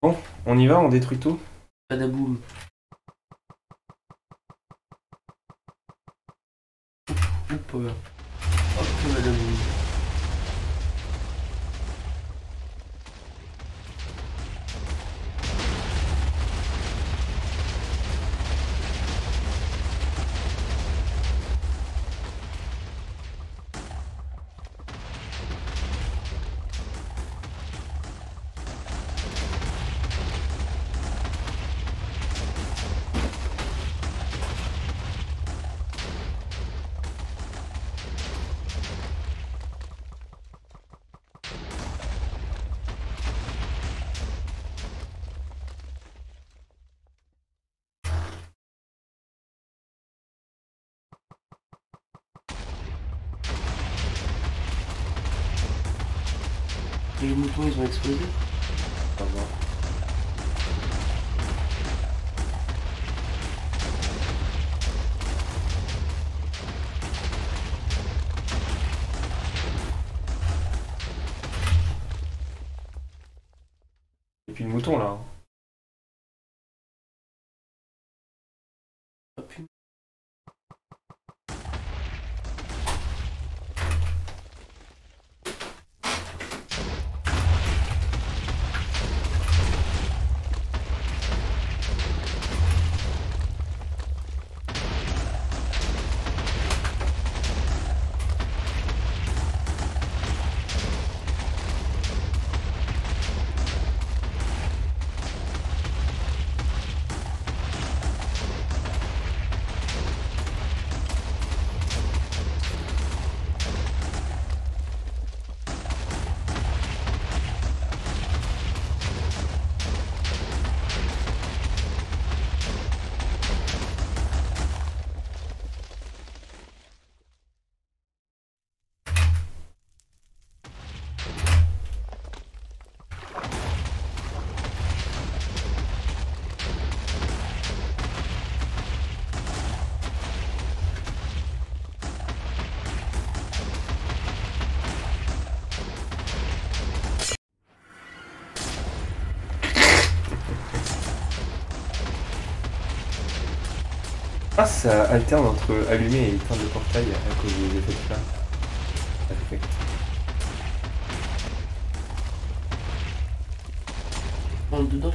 Bon, on y va, on détruit tout. Badaboum. Euh, hop. Les moutons, ils ont explosé va voir. Et puis le mouton là. Putain. Ah, ça alterne entre allumer et éteindre le portail à cause des effets de flamme. On dedans